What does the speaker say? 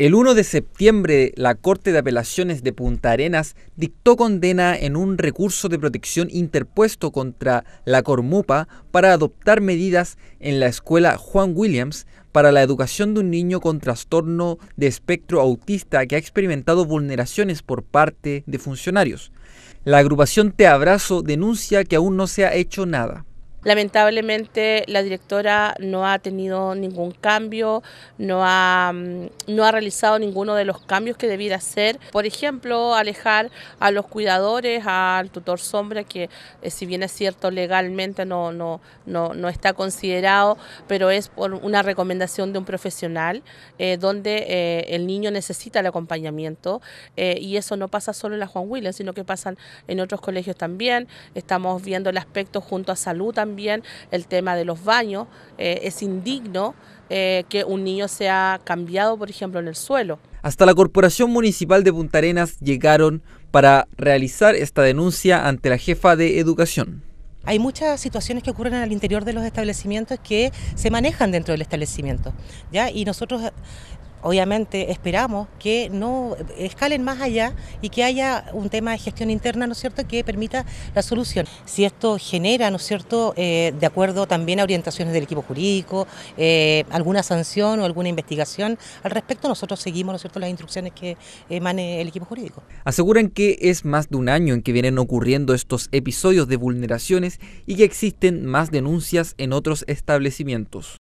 El 1 de septiembre, la Corte de Apelaciones de Punta Arenas dictó condena en un recurso de protección interpuesto contra la Cormupa para adoptar medidas en la escuela Juan Williams para la educación de un niño con trastorno de espectro autista que ha experimentado vulneraciones por parte de funcionarios. La agrupación Te Abrazo denuncia que aún no se ha hecho nada. Lamentablemente la directora no ha tenido ningún cambio, no ha, mm, no ha realizado ninguno de los cambios que debiera hacer. Por ejemplo, alejar a los cuidadores, al tutor sombra, que eh, si bien es cierto legalmente no, no, no, no, está considerado, pero es por una recomendación de un profesional eh, donde eh, el niño necesita el acompañamiento y eso no pasa solo en la Juan Williams, sino que pasa en otros colegios también. Estamos viendo el aspecto junto a salud también también el tema de los baños. Eh, es indigno eh, que un niño sea cambiado, por ejemplo, en el suelo. Hasta la Corporación Municipal de Punta Arenas llegaron para realizar esta denuncia ante la jefa de educación. Hay muchas situaciones que ocurren al interior de los establecimientos que se manejan dentro del establecimiento, ¿ya? Y nosotros obviamente esperamos que no escalen más allá y que haya un tema de gestión interna, ¿no es cierto?, que permita la solución. Si esto genera, ¿no es cierto?, eh, de acuerdo también a orientaciones del equipo jurídico, eh, alguna sanción o alguna investigación al respecto, nosotros seguimos, ¿no es cierto?, las instrucciones que emane el equipo jurídico. Aseguran que es más de un año en que vienen ocurriendo estos episodios de vulneraciones y que existen más denuncias en otros establecimientos.